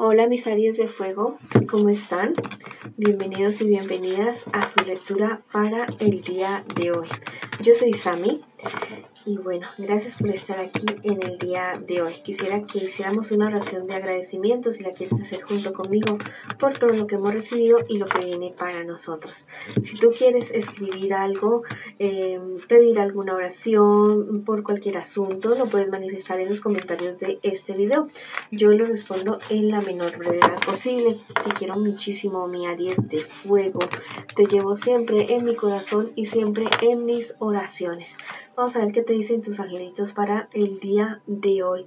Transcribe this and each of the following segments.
Hola mis Aries de Fuego, ¿cómo están? Bienvenidos y bienvenidas a su lectura para el día de hoy. Yo soy Sami y bueno, gracias por estar aquí en el día de hoy. Quisiera que hiciéramos una oración de agradecimiento si la quieres hacer junto conmigo por todo lo que hemos recibido y lo que viene para nosotros. Si tú quieres escribir algo, em, pedir alguna oración por cualquier asunto, lo puedes manifestar en los comentarios de este video. Yo lo respondo en la menor brevedad posible. Te quiero muchísimo, mi Aries de fuego. Te llevo siempre en mi corazón y siempre en mis oraciones. Vamos a ver qué te dicen tus angelitos para el día de hoy.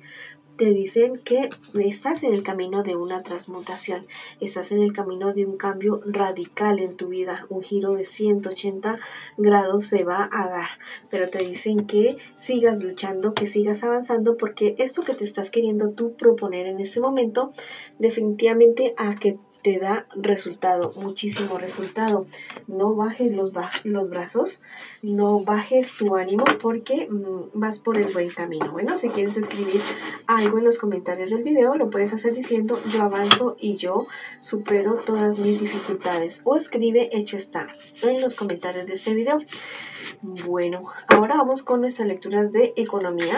Te dicen que estás en el camino de una transmutación, estás en el camino de un cambio radical en tu vida, un giro de 180 grados se va a dar, pero te dicen que sigas luchando, que sigas avanzando, porque esto que te estás queriendo tú proponer en este momento, definitivamente a que te da resultado, muchísimo resultado. No bajes los, los brazos, no bajes tu ánimo porque mm, vas por el buen camino. Bueno, si quieres escribir algo en los comentarios del video, lo puedes hacer diciendo yo avanzo y yo supero todas mis dificultades. O escribe hecho está en los comentarios de este video. Bueno, ahora vamos con nuestras lecturas de economía,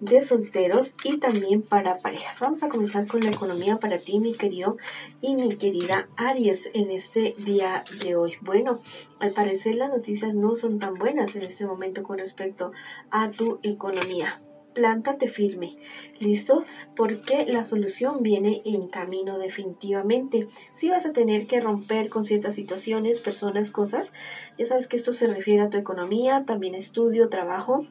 de solteros y también para parejas. Vamos a comenzar con la economía para ti, mi querido y mi querida Aries en este día de hoy. Bueno, al parecer las noticias no son tan buenas en este momento con respecto a tu economía. Plántate firme, ¿listo? Porque la solución viene en camino definitivamente. Si vas a tener que romper con ciertas situaciones, personas, cosas, ya sabes que esto se refiere a tu economía, también estudio, trabajo,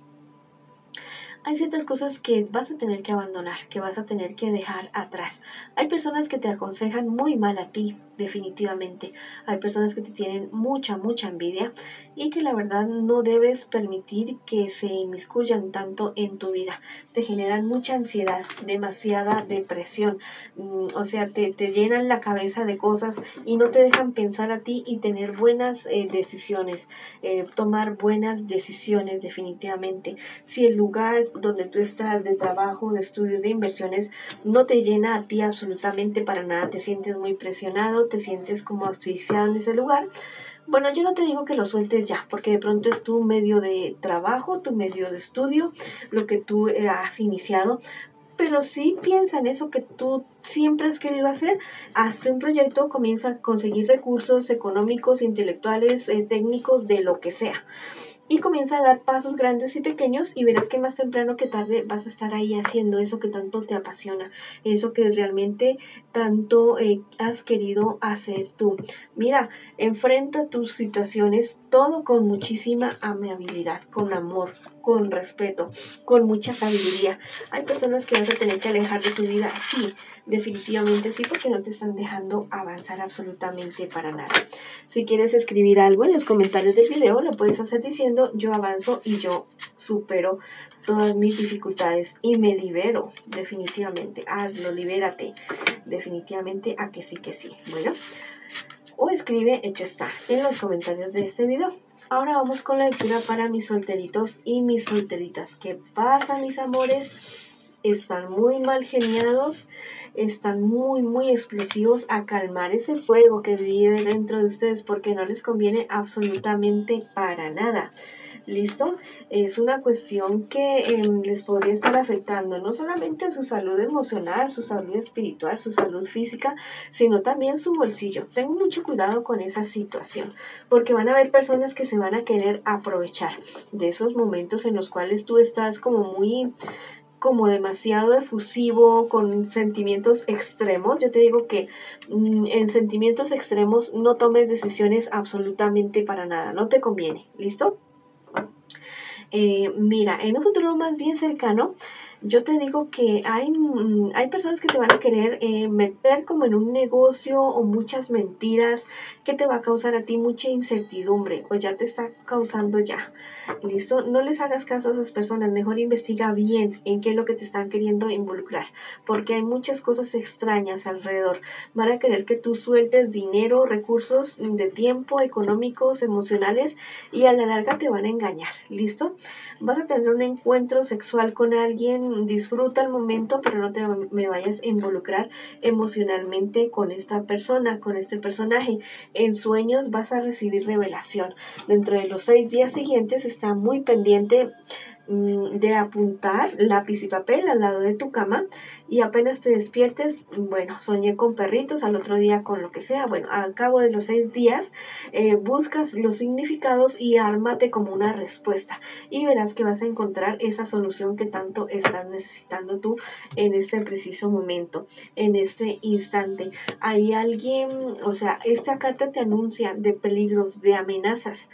hay ciertas cosas que vas a tener que abandonar, que vas a tener que dejar atrás. Hay personas que te aconsejan muy mal a ti, definitivamente. Hay personas que te tienen mucha, mucha envidia y que la verdad no debes permitir que se inmiscuyan tanto en tu vida. Te generan mucha ansiedad, demasiada depresión. Mm, o sea, te, llenan la cabeza de cosas y no te dejan pensar a ti y tener buenas eh, decisiones, eh, tomar buenas decisiones definitivamente. Si el lugar donde tú estás de trabajo, de estudio, de inversiones, no te llena a ti absolutamente para nada, te sientes muy presionado, te sientes como asfixiado en ese lugar, bueno, yo no te digo que lo sueltes ya, porque de pronto es tu medio de trabajo, tu medio de estudio, lo que tú eh, has iniciado, pero sí piensa en eso que tú siempre has querido hacer. Hazte un proyecto, comienza a conseguir recursos económicos, intelectuales, eh, técnicos, de lo que sea y comienza a dar pasos grandes y pequeños y verás que más temprano que tarde vas a estar ahí haciendo eso que tanto te apasiona, eso que realmente tanto eh, has querido hacer tú. Mira, enfrenta tus situaciones todo con muchísima amabilidad, con amor, con respeto, con mucha sabiduría. Hay personas que vas a tener que alejar de tu vida, sí, definitivamente sí, porque no te están dejando avanzar absolutamente para nada. Si quieres escribir algo en los comentarios del video, lo puedes hacer diciendo yo avanzo y yo supero todas mis dificultades y me libero, definitivamente. Hazlo, libérate, definitivamente a que sí, que sí. Bueno, o escribe hecho está en los comentarios de este video. Ahora vamos con la lectura para mis solteritos y mis solteritas. ¿Qué pasa, mis amores? Están muy mal geniados, están muy, muy explosivos a calmar ese fuego que vive dentro de ustedes porque no les conviene absolutamente para nada. ¿Listo? Es una cuestión que em, les podría estar afectando no solamente su salud emocional, su salud espiritual, su salud física, sino también su bolsillo. Ten mucho cuidado con esa situación, porque van a haber personas que se van a querer aprovechar de esos momentos en los cuales tú estás como muy como demasiado efusivo, con sentimientos extremos. Yo te digo que mm, en sentimientos extremos no tomes decisiones absolutamente para nada, no te conviene, ¿listo? Eh, mira, en un futuro más bien cercano, yo te digo que hay, mm, hay personas que te van a querer eh, meter como en un negocio o muchas mentiras que te va a causar a ti mucha incertidumbre o ya te está causando ya. ¿Listo? No les hagas caso a esas personas, mejor investiga bien en qué es lo que te están queriendo involucrar, porque hay muchas cosas extrañas alrededor. Van a querer que tú sueltes dinero, recursos de tiempo, económicos, emocionales y a la larga te van a engañar. ¿Listo? Vas a tener un encuentro sexual con alguien disfruta el momento, pero no te me vayas a involucrar emocionalmente con esta persona, con este personaje. En sueños vas a recibir revelación. Dentro de los seis días siguientes está muy pendiente de apuntar lápiz y papel al lado de tu cama y apenas te despiertes, bueno, soñé con perritos, al otro día con lo que sea, bueno, al cabo de los seis días eh, buscas los significados y ármate como una respuesta y verás que vas a encontrar esa solución que tanto estás necesitando tú en este preciso momento, en este instante. Hay alguien, o sea, esta carta te anuncia de peligros, de amenazas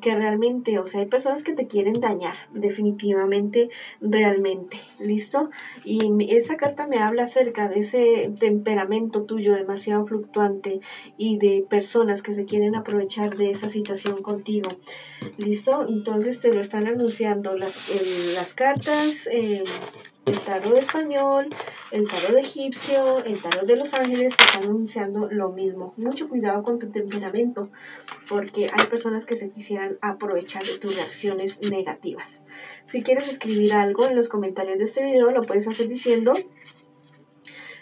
que realmente, o sea, hay personas que te quieren dañar, definitivamente definitivamente realmente. ¿Listo? Y esa carta me habla acerca de ese temperamento tuyo demasiado fluctuante y de personas que se quieren aprovechar de esa situación contigo. ¿Listo? Entonces te lo están anunciando las, las cartas. Eh, el tarot español, el tarot egipcio, el tarot de los ángeles están anunciando lo mismo. Mucho cuidado con tu temperamento, porque hay personas que se quisieran aprovechar de tus reacciones negativas. Si quieres escribir algo en los comentarios de este video, lo puedes hacer diciendo,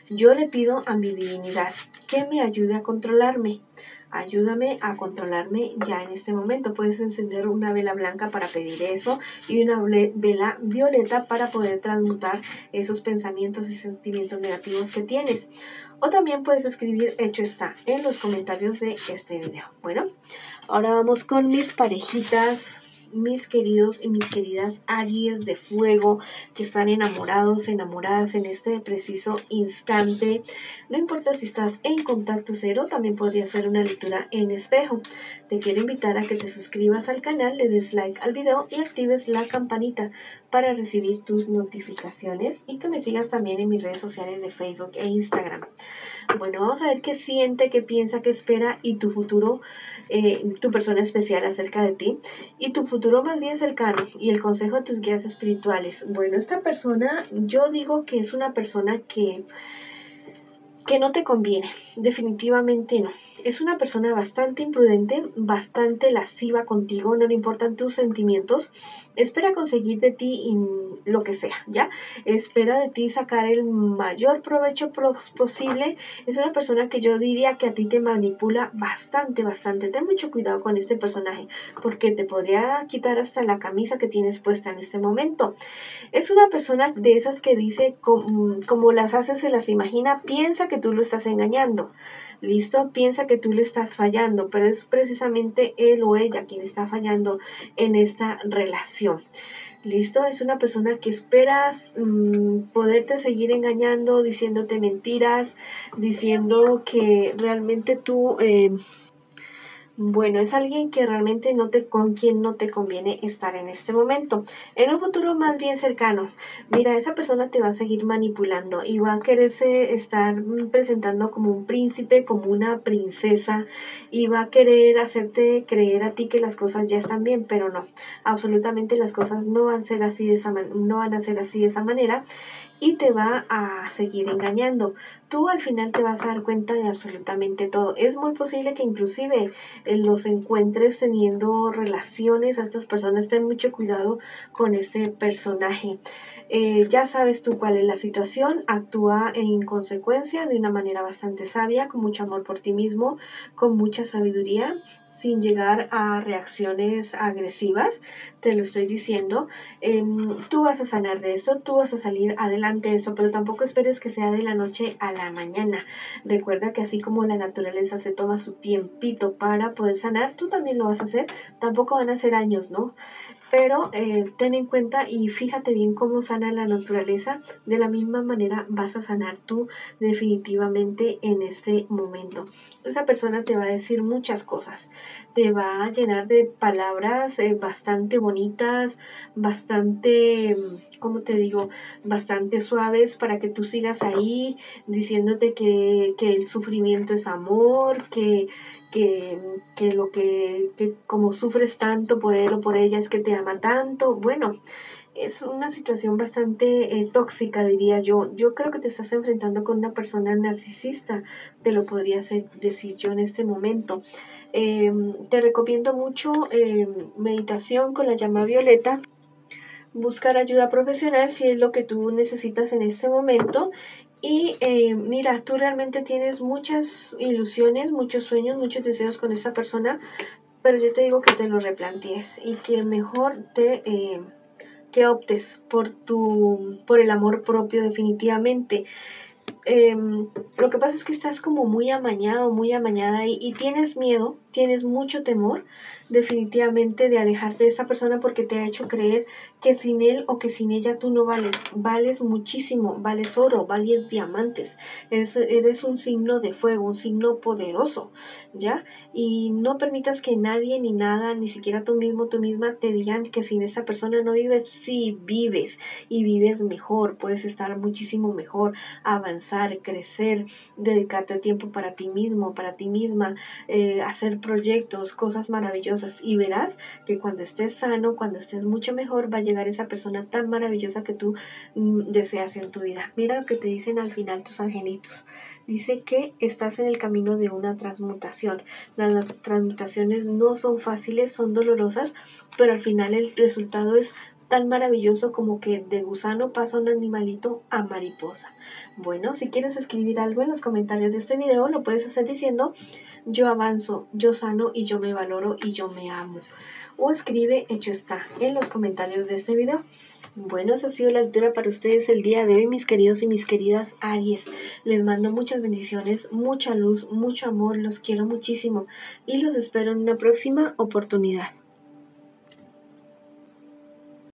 yo le pido a mi divinidad que me ayude a controlarme ayúdame a controlarme ya en este momento. Puedes encender una vela blanca para pedir eso y una vela violeta para poder transmutar esos pensamientos y sentimientos negativos que tienes. O también puedes escribir hecho está en los comentarios de este video. Bueno, ahora vamos con mis parejitas mis queridos y mis queridas Aries de fuego que están enamorados, enamoradas en este preciso instante. No importa si estás en contacto cero, también podría ser una lectura en espejo. Te quiero invitar a que te suscribas al canal, le des like al video y actives la campanita para recibir tus notificaciones y que me sigas también en mis redes sociales de Facebook e Instagram. Bueno, vamos a ver qué siente, qué piensa, qué espera y tu futuro, eh, tu persona especial acerca de ti y tu futuro más bien cercano y el consejo de tus guías espirituales. Bueno, esta persona, yo digo que es una persona que que no te conviene, definitivamente no. Es una persona bastante imprudente, bastante lasciva contigo, no le importan tus sentimientos, espera conseguir de ti lo que sea, ¿ya? Espera de ti sacar el mayor provecho posible. Es una persona que yo diría que a ti te manipula bastante, bastante. Ten mucho cuidado con este personaje, porque te podría quitar hasta la camisa que tienes puesta en este momento. Es una persona de esas que dice, como, las hace, se las imagina, piensa que tú lo estás engañando. ¿Listo? Piensa que tú le estás fallando, pero es precisamente él o ella quien está fallando en esta relación. ¿Listo? Es una persona que esperas mm, poderte seguir engañando, diciéndote mentiras, diciendo que realmente tú... Eh, bueno, es alguien que realmente no te con quien no te conviene estar en este momento. En un futuro más bien cercano, mira, esa persona te va a seguir manipulando y va a quererse estar presentando como un príncipe, como una princesa y va a querer hacerte creer a ti que las cosas ya están bien, pero no. Absolutamente las cosas no van a ser así de esa no van a ser así de esa manera y te va a seguir engañando. Tú al final te vas a dar cuenta de absolutamente todo. Es muy posible que inclusive eh, los encuentres teniendo relaciones a estas personas. Ten mucho cuidado con este personaje. Eh, ya sabes tú cuál es la situación. Actúa en consecuencia de una manera bastante sabia, con mucho amor por ti mismo, con mucha sabiduría sin llegar a reacciones agresivas, te lo estoy diciendo, em, tú vas a sanar de esto, tú vas a salir adelante de eso, pero tampoco esperes que sea de la noche a la mañana. Recuerda que así como la naturaleza se toma su tiempito para poder sanar, tú también lo vas a hacer, tampoco van a ser años, ¿no? Pero eh, ten en cuenta y fíjate bien cómo sana la naturaleza. De la misma manera vas a sanar tú definitivamente en este momento. Esa persona te va a decir muchas cosas. Te va a llenar de palabras eh, bastante bonitas, bastante, ¿cómo te digo? Bastante suaves para que tú sigas ahí diciéndote que, que el sufrimiento es amor, que que, que lo que, que, como sufres tanto por él o por ella es que te ama tanto. Bueno, es una situación bastante eh, tóxica, diría yo. Yo creo que te estás enfrentando con una persona narcisista, te lo podría decir yo en este momento. Em, te recomiendo mucho em, meditación con la llama violeta buscar ayuda profesional si es lo que tú necesitas en este momento. Y eh, mira, tú realmente tienes muchas ilusiones, muchos sueños, muchos deseos con esta persona, pero yo te digo que te lo replantees y que mejor te... Que optes por tu por el amor propio definitivamente Em, lo que pasa es que estás como muy amañado, muy amañada y, y, tienes miedo, tienes mucho temor definitivamente de alejarte de esta persona porque te ha hecho creer que sin él o que sin ella tú no vales. Vales muchísimo, vales oro, vales diamantes. Eres, un signo de fuego, un signo poderoso, ¿ya? Y no permitas que nadie ni nada, ni siquiera tú mismo, tú misma, te digan que sin esta persona no vives. Sí, vives y vives mejor, puedes estar muchísimo mejor, avanzar, crecer, dedicarte tiempo para ti mismo, para ti misma, eh, hacer proyectos, cosas maravillosas y verás que cuando estés sano, cuando estés mucho mejor, va a llegar esa persona tan maravillosa que tú mm, deseas en tu vida. Mira lo que te dicen al final tus angelitos. Dice que estás en el camino de una transmutación. Las transmutaciones no son fáciles, son dolorosas, pero al final el resultado es tan maravilloso como que de gusano pasa un animalito a mariposa. Bueno, si quieres escribir algo en los comentarios de este video, lo puedes hacer diciendo yo avanzo, yo sano y yo me valoro y yo me amo. O escribe hecho está en los comentarios de este video. Bueno, esa ha sido la lectura para ustedes el día de hoy, mis queridos y mis queridas Aries. Les mando muchas bendiciones, mucha luz, mucho amor, los quiero muchísimo y los espero en una próxima oportunidad.